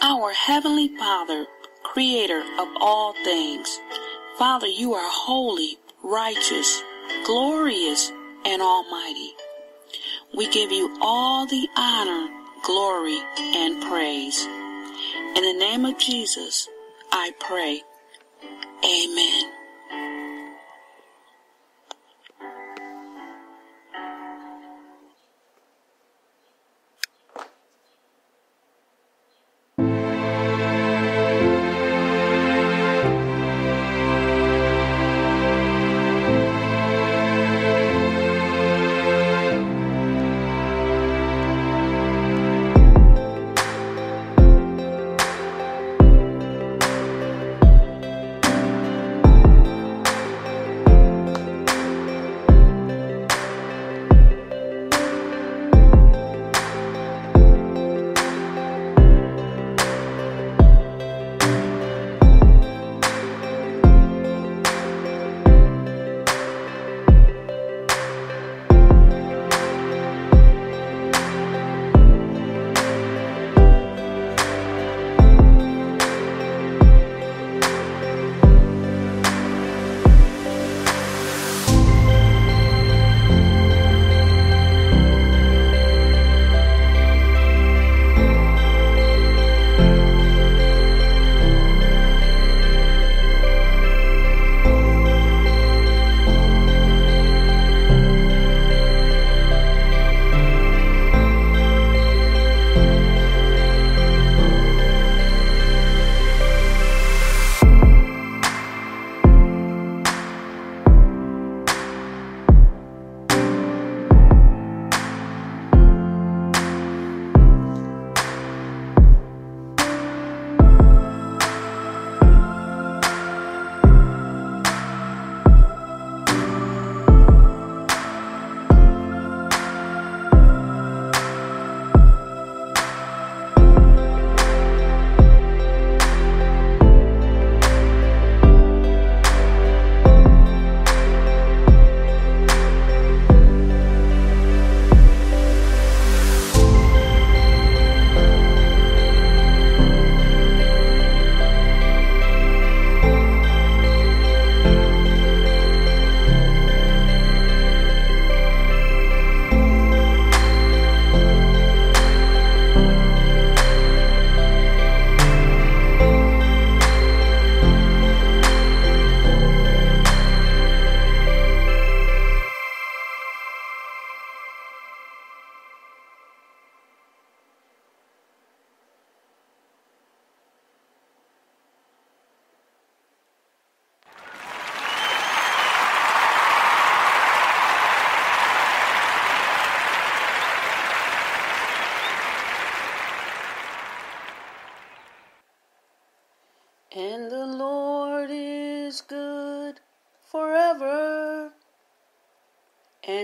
Our Heavenly Father, Creator of all things, Father, you are holy, righteous, glorious, and almighty. We give you all the honor, glory, and praise. In the name of Jesus, I pray. Amen.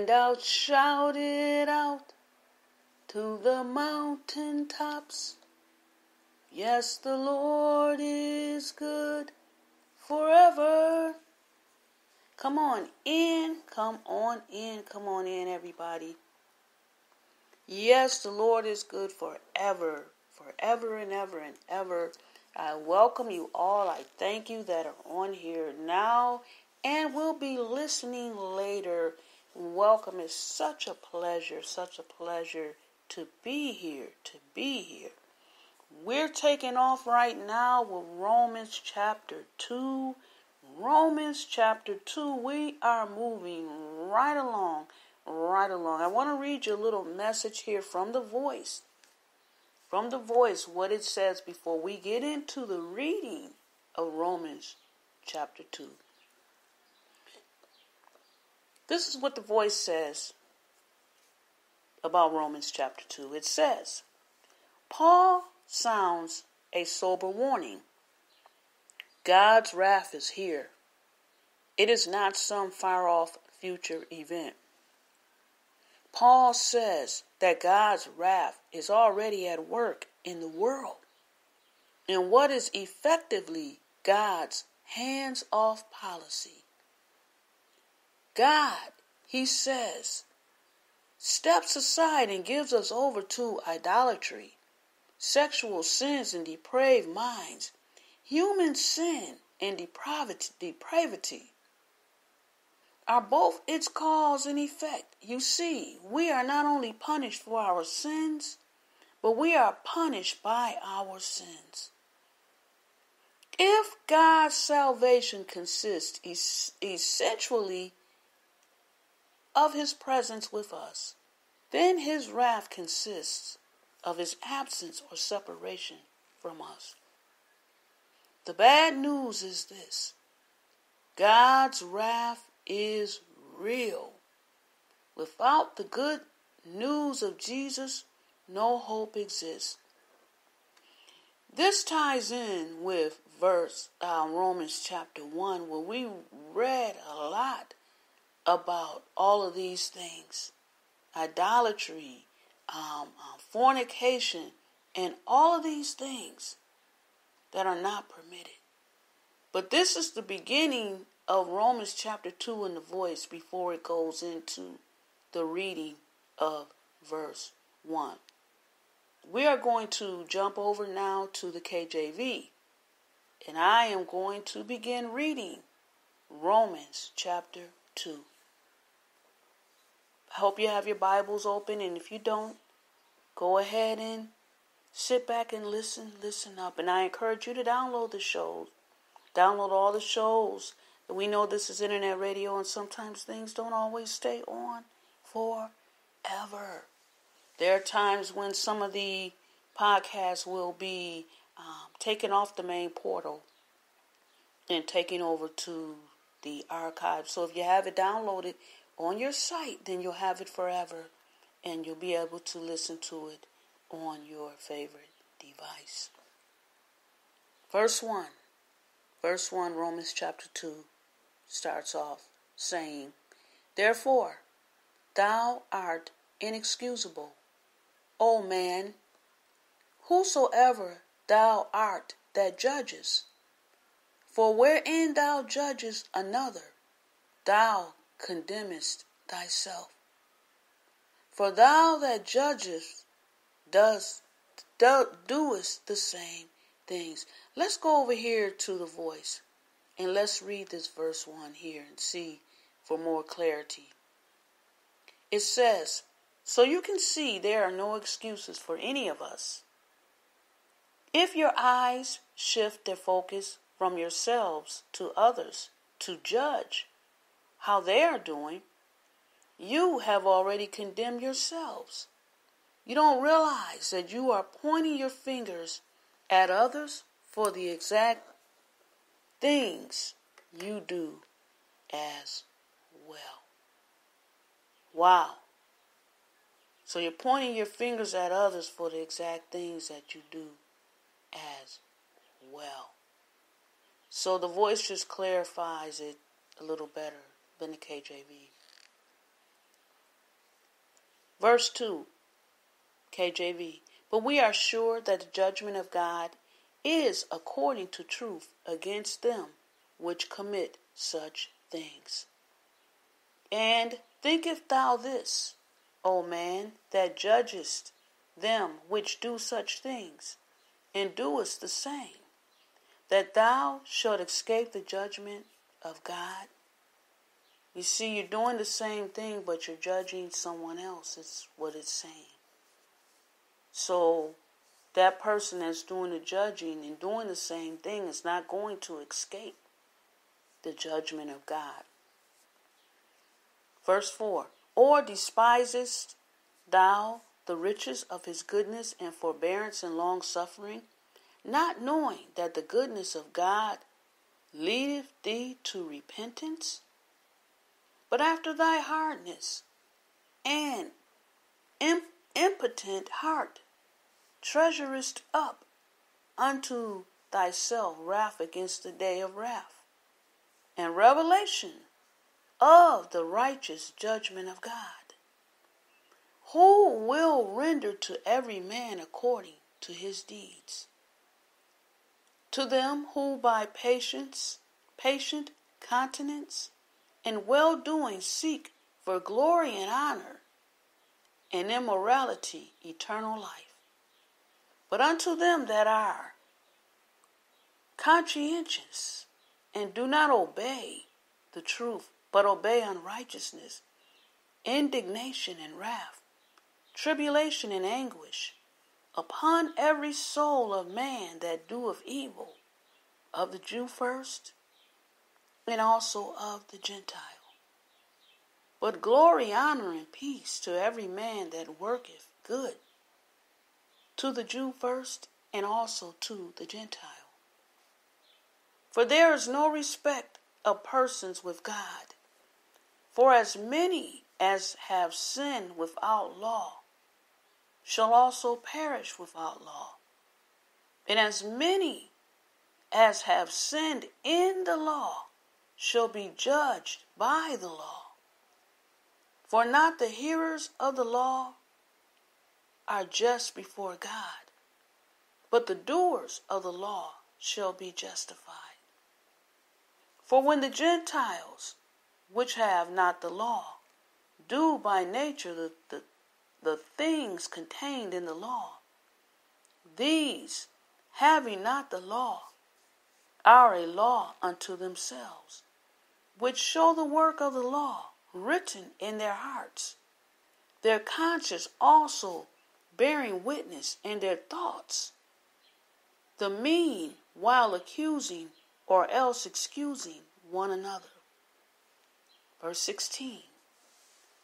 And I'll shout it out to the mountain tops. Yes, the Lord is good forever. Come on in, come on in, come on in, everybody. Yes, the Lord is good forever, forever and ever and ever. I welcome you all. I thank you that are on here now and will be listening later. Welcome. It's such a pleasure, such a pleasure to be here, to be here. We're taking off right now with Romans chapter 2. Romans chapter 2. We are moving right along, right along. I want to read you a little message here from the voice from the voice what it says before we get into the reading of Romans chapter 2. This is what the voice says about Romans chapter 2. It says, Paul sounds a sober warning. God's wrath is here. It is not some far off future event. Paul says that God's wrath is already at work in the world. And what is effectively God's hands off policy? God, he says, steps aside and gives us over to idolatry, sexual sins and depraved minds, human sin and depravity, depravity are both its cause and effect. You see, we are not only punished for our sins, but we are punished by our sins. If God's salvation consists es- essentially of his presence with us, then his wrath consists of his absence or separation from us. The bad news is this God's wrath is real. Without the good news of Jesus, no hope exists. This ties in with verse uh, Romans chapter 1 where we read a lot about all of these things idolatry, um, uh, fornication, and all of these things that are not permitted. But this is the beginning of Romans chapter 2 in the voice before it goes into the reading of verse 1. We are going to jump over now to the KJV, and I am going to begin reading Romans chapter 2. I hope you have your Bibles open, and if you don't, go ahead and sit back and listen, listen up. And I encourage you to download the shows. Download all the shows we know this is internet radio, and sometimes things don't always stay on forever. There are times when some of the podcasts will be um, taken off the main portal and taken over to the archive. So if you have it downloaded on your site, then you'll have it forever and you'll be able to listen to it on your favorite device. Verse 1. Verse 1, Romans chapter 2 starts off saying, Therefore, thou art inexcusable, O man, whosoever thou art that judges. For wherein thou judgest another, thou condemnest thyself. For thou that judgest does do, doest the same things. Let's go over here to the voice. And let's read this verse 1 here and see for more clarity. It says, So you can see there are no excuses for any of us. If your eyes shift their focus from yourselves to others to judge how they are doing, you have already condemned yourselves. You don't realize that you are pointing your fingers at others for the exact things you do as well. Wow. So you're pointing your fingers at others for the exact things that you do as well. So the voice just clarifies it a little better than the KJV. Verse 2, KJV. But we are sure that the judgment of God is according to truth against them which commit such things. And thinkest thou this, O man, that judgest them which do such things, and doest the same, that thou shalt escape the judgment of God? You see, you're doing the same thing, but you're judging someone else, is what it's saying. So that person that's doing the judging and doing the same thing is not going to escape the judgment of God. Verse 4 Or despisest thou the riches of his goodness and forbearance and long suffering, not knowing that the goodness of God leadeth thee to repentance? But after thy hardness and impotent heart treasurest up unto thyself wrath against the day of wrath, and revelation of the righteous judgment of God, who will render to every man according to his deeds. To them who by patience, patient continence, and well doing seek for glory and honor, and immorality eternal life. But unto them that are conscientious and do not obey the truth, but obey unrighteousness, indignation and wrath, tribulation and anguish, upon every soul of man that doeth evil, of the Jew first, and also of the Gentile. But glory, honor, and peace to every man that worketh good, to the Jew first, and also to the Gentile. For there is no respect of persons with God. For as many as have sinned without law shall also perish without law. And as many as have sinned in the law shall be judged by the law. For not the hearers of the law are just before God, but the doers of the law shall be justified. For when the Gentiles, which have not the law, do by nature the, the, the things contained in the law, these, having not the law, are a law unto themselves, which show the work of the law written in their hearts, their conscience also bearing witness in their thoughts. The mean, while accusing or else excusing one another. Verse 16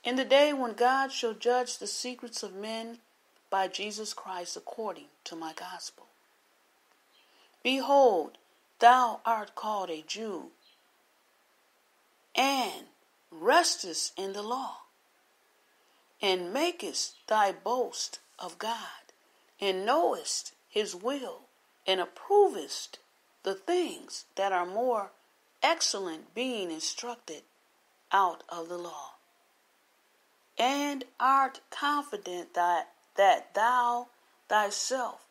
In the day when God shall judge the secrets of men by Jesus Christ according to my gospel. Behold, thou art called a Jew, and restest in the law, and makest thy boast of God, and knowest his will, and approvest the things that are more excellent, being instructed out of the law, and art confident that, that thou thyself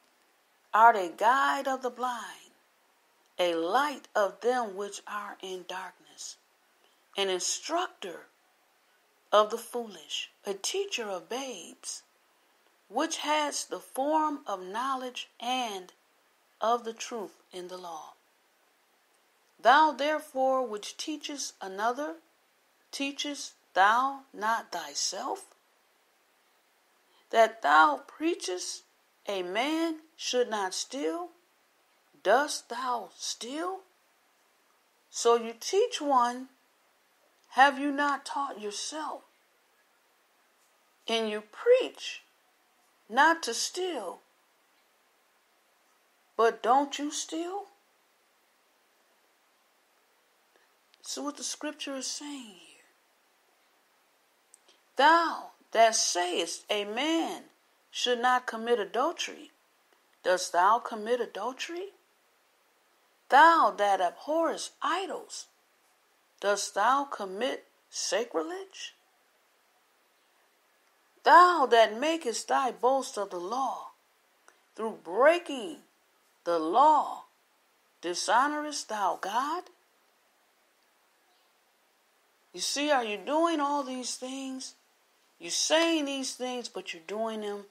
art a guide of the blind, a light of them which are in darkness, an instructor of the foolish, a teacher of babes, which has the form of knowledge and of the truth in the law. Thou therefore which teachest another, teachest thou not thyself? That thou preachest a man should not steal, dost thou steal? So you teach one, have you not taught yourself? And you preach not to steal, but don't you steal? So, what the scripture is saying here Thou that sayest a man should not commit adultery, dost thou commit adultery? Thou that abhorrest idols, dost thou commit sacrilege? Thou that makest thy boast of the law, through breaking the law, dishonorest thou God? You see, are you doing all these things? You're saying these things, but you're doing them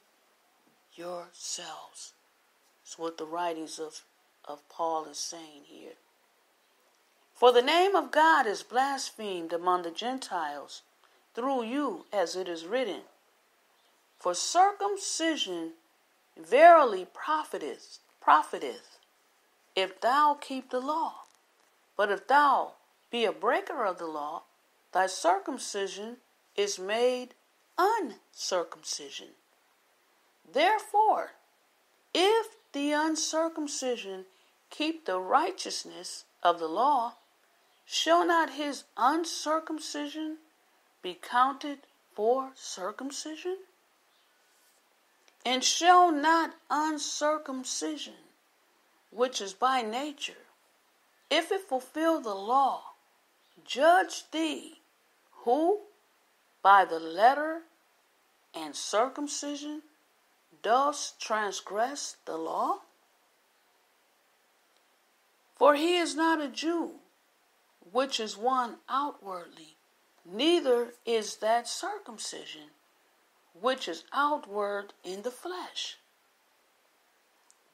yourselves. It's what the writings of, of Paul is saying here. For the name of God is blasphemed among the Gentiles through you, as it is written. For circumcision verily profiteth, profiteth, if thou keep the law. But if thou be a breaker of the law, thy circumcision is made uncircumcision. Therefore, if the uncircumcision keep the righteousness of the law, shall not his uncircumcision be counted for circumcision? And shall not uncircumcision, which is by nature, if it fulfill the law, judge thee, who by the letter and circumcision does transgress the law? For he is not a Jew, which is one outwardly, neither is that circumcision, which is outward in the flesh.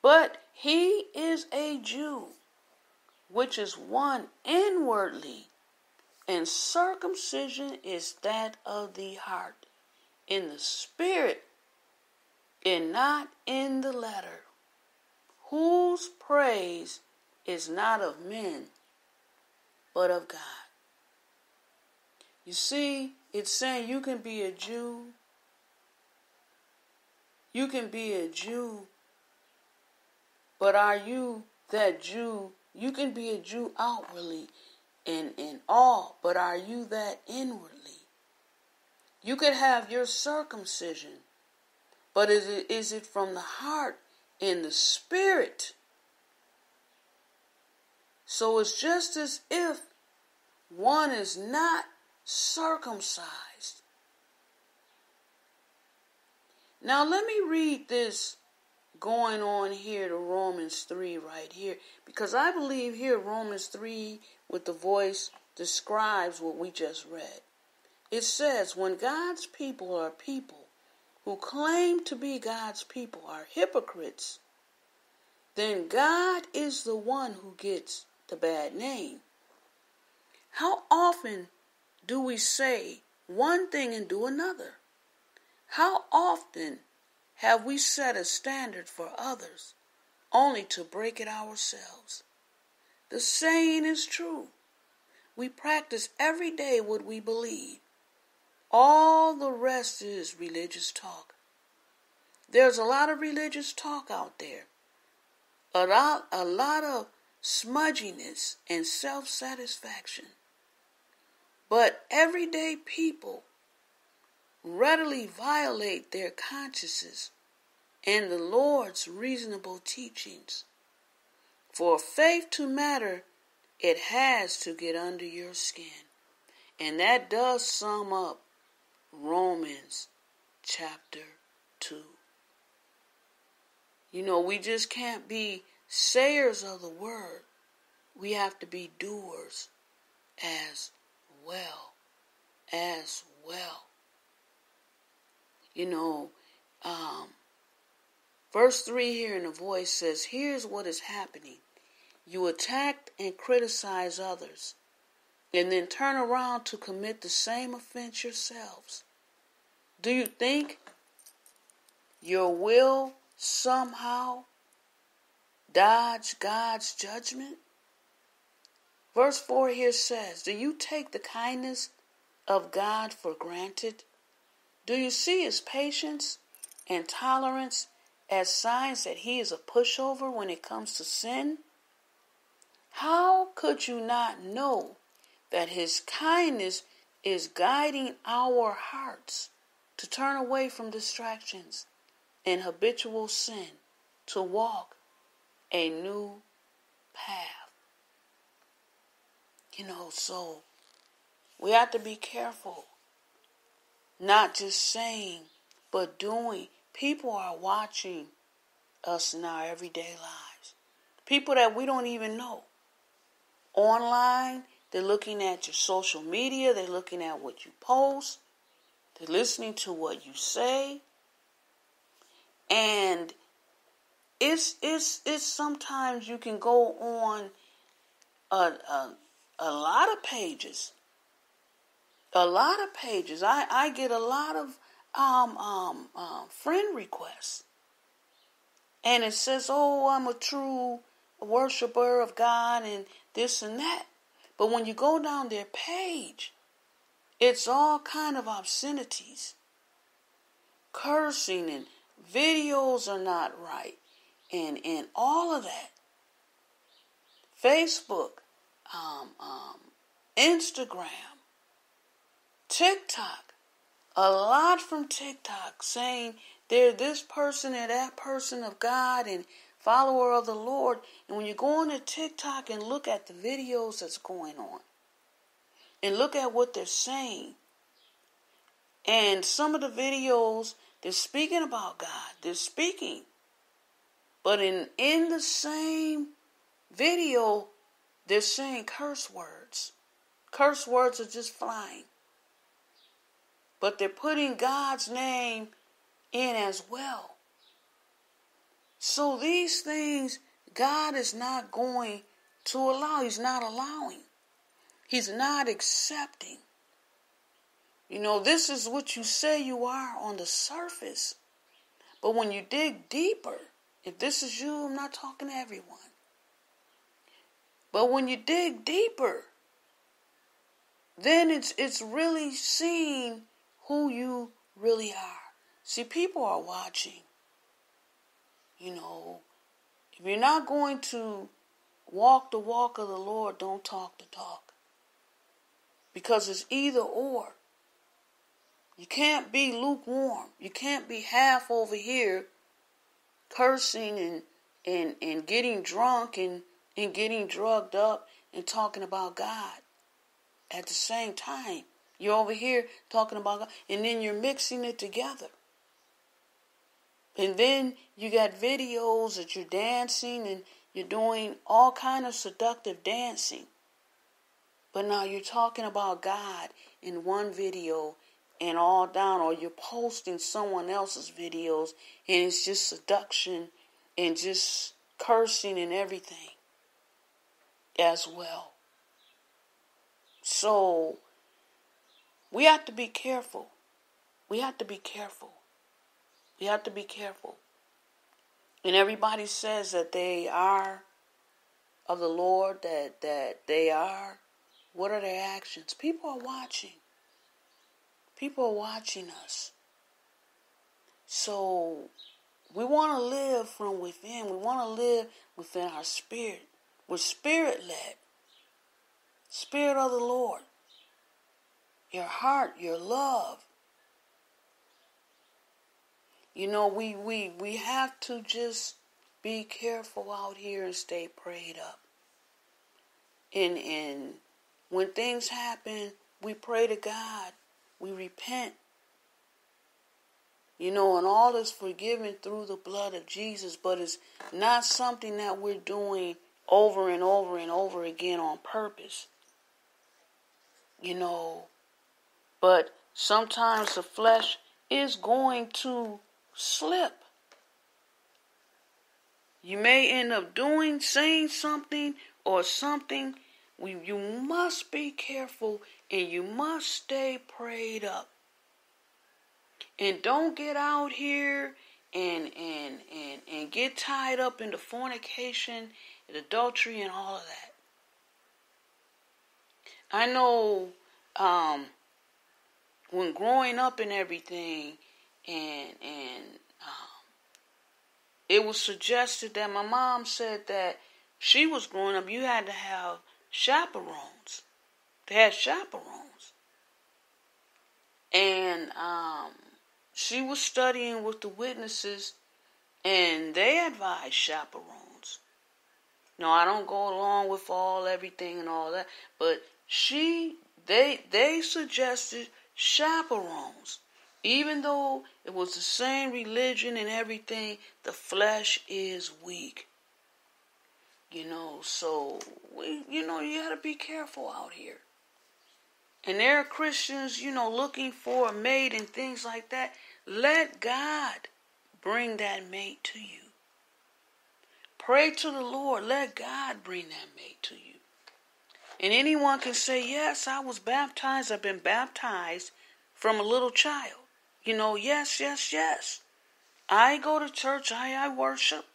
But he is a Jew, which is one inwardly, and circumcision is that of the heart, in the spirit, and not in the letter, whose praise is not of men, but of God. You see, it's saying you can be a Jew. You can be a Jew, but are you that Jew? You can be a Jew outwardly and in all, but are you that inwardly? You could have your circumcision, but is it, is it from the heart and the spirit? So it's just as if one is not circumcised. Now, let me read this going on here to Romans 3 right here, because I believe here Romans 3 with the voice describes what we just read. It says, When God's people are people who claim to be God's people are hypocrites, then God is the one who gets the bad name. How often do we say one thing and do another? How often have we set a standard for others only to break it ourselves? The saying is true. We practice every day what we believe. All the rest is religious talk. There's a lot of religious talk out there. A lot, a lot of smudginess and self satisfaction. But everyday people readily violate their consciences and the Lord's reasonable teachings. For faith to matter, it has to get under your skin. And that does sum up Romans chapter 2. You know, we just can't be sayers of the word. We have to be doers as well, as well. You know, um, verse 3 here in the voice says, Here's what is happening. You attack and criticize others, and then turn around to commit the same offense yourselves. Do you think your will somehow dodge God's judgment? Verse 4 here says, Do you take the kindness of God for granted? Do you see his patience and tolerance as signs that he is a pushover when it comes to sin? How could you not know that his kindness is guiding our hearts to turn away from distractions and habitual sin to walk a new path? You know, so we have to be careful. Not just saying, but doing. People are watching us in our everyday lives. People that we don't even know. Online, they're looking at your social media, they're looking at what you post, they're listening to what you say. And it's it's it's sometimes you can go on a, a a lot of pages. A lot of pages. I, I get a lot of um, um, uh, friend requests. And it says, oh, I'm a true worshiper of God and this and that. But when you go down their page, it's all kind of obscenities. Cursing and videos are not right. And, and all of that. Facebook um, um, Instagram, TikTok, a lot from TikTok saying they're this person and that person of God and follower of the Lord. And when you go on to TikTok and look at the videos that's going on and look at what they're saying, and some of the videos they're speaking about God, they're speaking. But in in the same video, they're saying curse words. Curse words are just flying. But they're putting God's name in as well. So these things God is not going to allow. He's not allowing. He's not accepting. You know, this is what you say you are on the surface. But when you dig deeper, if this is you, I'm not talking to everyone. But when you dig deeper, then it's it's really seeing who you really are. See, people are watching. You know, if you're not going to walk the walk of the Lord, don't talk the talk. Because it's either or. You can't be lukewarm. You can't be half over here cursing and and, and getting drunk and, and getting drugged up and talking about God at the same time. You're over here talking about God, and then you're mixing it together. And then you got videos that you're dancing and you're doing all kind of seductive dancing. But now you're talking about God in one video and all down, or you're posting someone else's videos and it's just seduction and just cursing and everything as well. So we have to be careful. We have to be careful. We have to be careful. And everybody says that they are of the Lord, that, that they are. What are their actions? People are watching. People are watching us. So we want to live from within. We want to live within our spirit. We're spirit led. Spirit of the Lord. Your heart, your love. You know, we, we, we have to just be careful out here and stay prayed up. And, and when things happen, we pray to God. We repent. You know, and all is forgiven through the blood of Jesus, but it's not something that we're doing over and over and over again on purpose. You know, but sometimes the flesh is going to slip. You may end up doing, saying something or something. We, you must be careful and you must stay prayed up. And don't get out here and and and and get tied up into fornication and adultery and all of that. I know um, when growing up and everything, and and um, it was suggested that my mom said that she was growing up, you had to have chaperones. They had chaperones, and um, she was studying with the witnesses, and they advised chaperones. No, I don't go along with all everything and all that, but she they they suggested chaperones even though it was the same religion and everything, the flesh is weak. You know, so we, you know, you got to be careful out here. And there are Christians, you know, looking for a mate and things like that. Let God bring that mate to you. Pray to the Lord. Let God bring that mate to you. And anyone can say, Yes, I was baptized. I've been baptized from a little child. You know, yes, yes, yes. I go to church, I, I worship.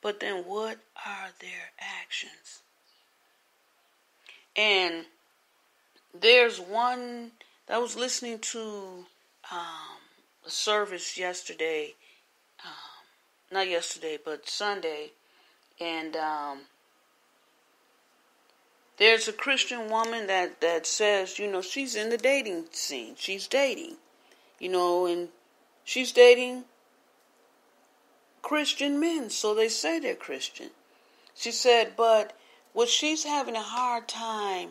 But then what are their actions? And there's one that was listening to um, a service yesterday, um, not yesterday, but Sunday, and um, there's a Christian woman that, that says, you know, she's in the dating scene, she's dating you know, and she's dating Christian men, so they say they're Christian. She said, but what she's having a hard time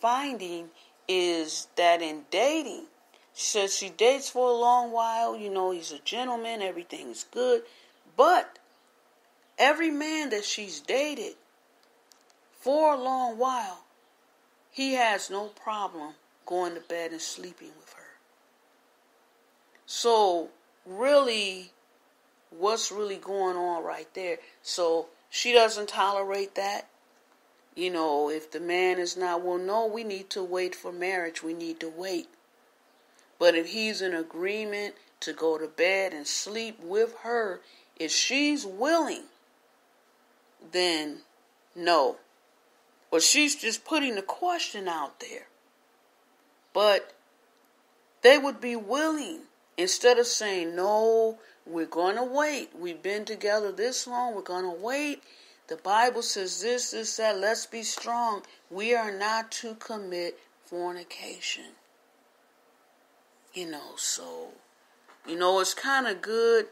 finding is that in dating, she says she dates for a long while, you know, he's a gentleman, everything's good, but every man that she's dated for a long while, he has no problem going to bed and sleeping with her. So, really, what's really going on right there. So she doesn't tolerate that. You know, if the man is not, well, no, we need to wait for marriage. We need to wait. But if he's in agreement to go to bed and sleep with her, if she's willing, then no. Or she's just putting the question out there. But they would be willing instead of saying, no, we're going to wait. We've been together this long. We're going to wait. The Bible says this, this, that. Let's be strong. We are not to commit fornication. You know, so, you know, it's kind of good.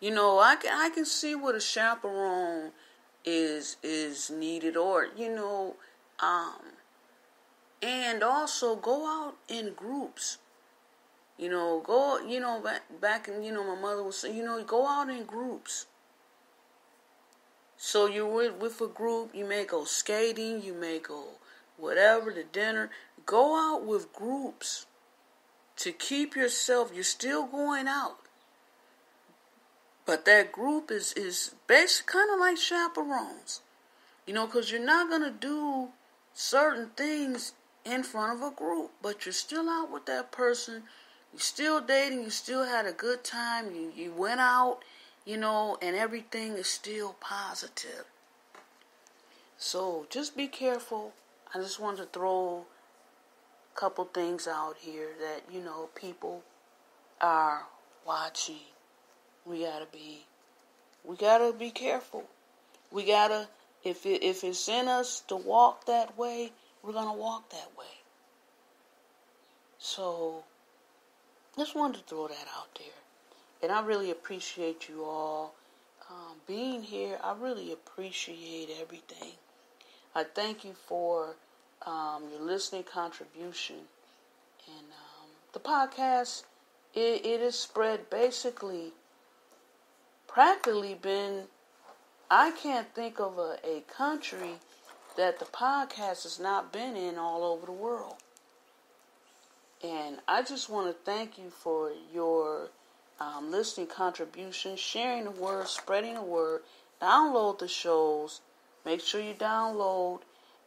You know, I can, I can see what a chaperone is is needed or you know um and also go out in groups you know go you know back back in you know my mother was saying you know go out in groups so you're with, with a group you may go skating you may go whatever to dinner go out with groups to keep yourself you're still going out but that group is is basically kind of like chaperones, you know, because you're not gonna do certain things in front of a group, but you're still out with that person. You're still dating. You still had a good time. You you went out, you know, and everything is still positive. So just be careful. I just wanted to throw a couple things out here that you know people are watching we gotta be we gotta be careful. We gotta if it, if it's in us to walk that way, we're gonna walk that way. So just wanted to throw that out there, and I really appreciate you all um, being here. I really appreciate everything. I thank you for um, your listening contribution, and um, the podcast. It, it is spread basically practically been, I can't think of a, a country that the podcast has not been in all over the world. And I just want to thank you for your um, listening contribution, sharing the word, spreading the word. Download the shows. Make sure you download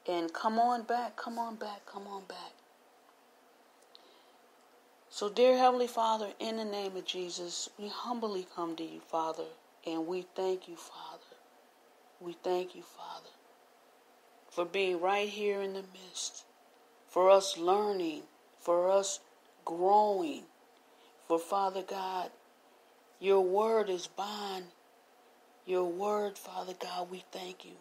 and come on back, come on back, come on back. So, dear Heavenly Father, in the name of Jesus, we humbly come to you, Father. And we thank you, Father. We thank you, Father, for being right here in the midst, for us learning, for us growing, for Father God, your word is bond. Your word, Father God, we thank you.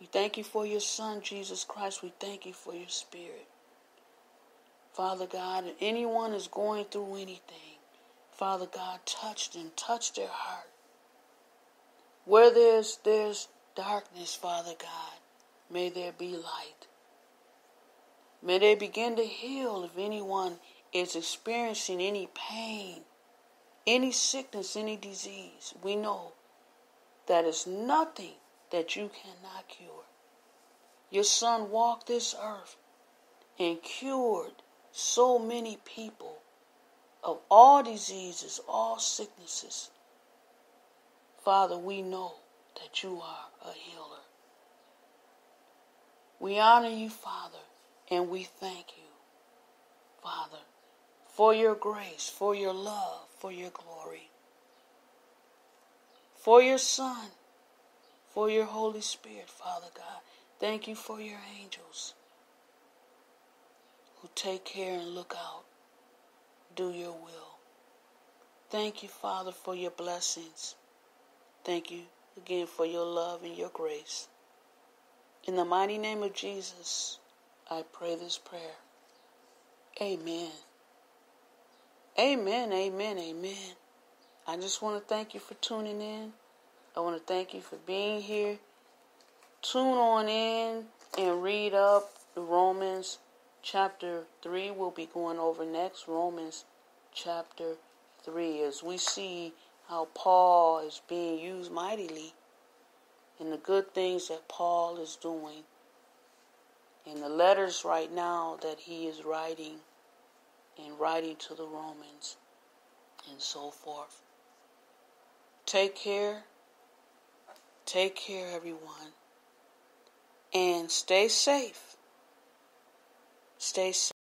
We thank you for your Son, Jesus Christ. We thank you for your Spirit. Father God, if anyone is going through anything, Father God, touch them, touch their heart. Where there's there's darkness, Father God, may there be light. May they begin to heal if anyone is experiencing any pain, any sickness, any disease. We know that is nothing that you cannot cure. Your son walked this earth and cured so many people of all diseases, all sicknesses. Father, we know that you are a healer. We honor you, Father, and we thank you, Father, for your grace, for your love, for your glory, for your Son, for your Holy Spirit, Father God. Thank you for your angels who take care and look out, do your will. Thank you, Father, for your blessings. Thank you again for your love and your grace. In the mighty name of Jesus, I pray this prayer. Amen. Amen, amen, amen. I just want to thank you for tuning in. I want to thank you for being here. Tune on in and read up Romans chapter 3. We'll be going over next. Romans chapter 3. As we see how Paul is being used mightily and the good things that Paul is doing in the letters right now that he is writing and writing to the Romans and so forth. Take care. Take care, everyone. And stay safe. Stay safe.